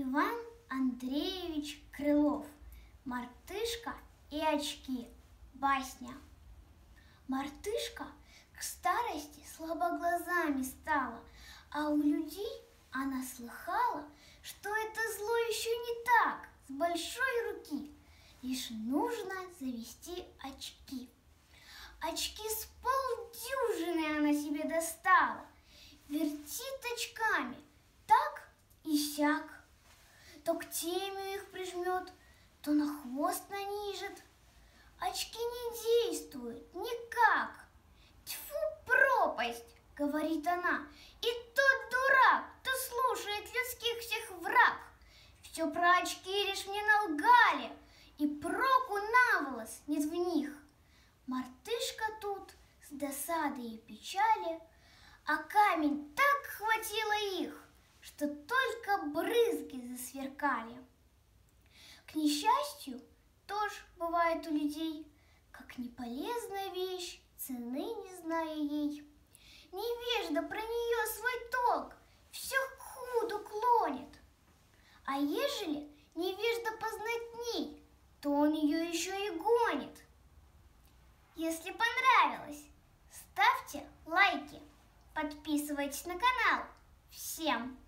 Иван Андреевич Крылов. Мартышка и очки. Басня. Мартышка к старости слабо глазами стала, а у людей она слыхала, что это зло еще не так, с большой руки. Лишь нужно завести очки. Очки с полдюжины она себе достала, вертит очками, так и сяк то к теме их прижмет, то на хвост нанижет. Очки не действуют никак. Тьфу, пропасть, говорит она, и тот дурак, кто слушает людских всех враг. Все про очки лишь мне налгали, и проку на волос нет в них. Мартышка тут с досадой и печали, а камень так хватило их, что только брызги засверкали. К несчастью, тоже бывает у людей, как неполезная вещь, цены не зная ей. Невежда про нее свой толк все к худу клонит. А ежели невежда познать то он ее еще и гонит. Если понравилось, ставьте лайки, подписывайтесь на канал. Всем!